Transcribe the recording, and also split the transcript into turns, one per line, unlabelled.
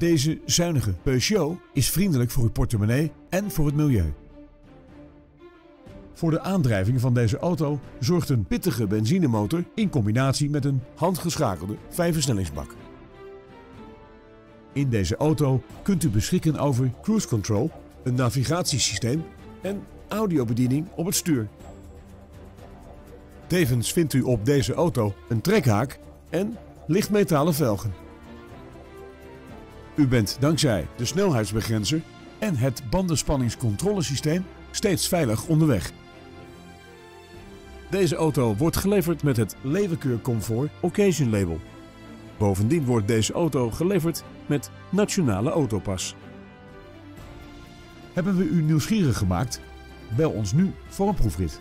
Deze zuinige Peugeot is vriendelijk voor uw portemonnee en voor het milieu. Voor de aandrijving van deze auto zorgt een pittige benzinemotor in combinatie met een handgeschakelde vijfversnellingsbak. In deze auto kunt u beschikken over cruise control, een navigatiesysteem en audiobediening op het stuur. Tevens vindt u op deze auto een trekhaak en lichtmetalen velgen. U bent dankzij de snelheidsbegrenzer en het bandenspanningscontrolesysteem steeds veilig onderweg. Deze auto wordt geleverd met het Levenkeur Comfort Occasion Label. Bovendien wordt deze auto geleverd met Nationale Autopas. Hebben we u nieuwsgierig gemaakt? Bel ons nu voor een proefrit.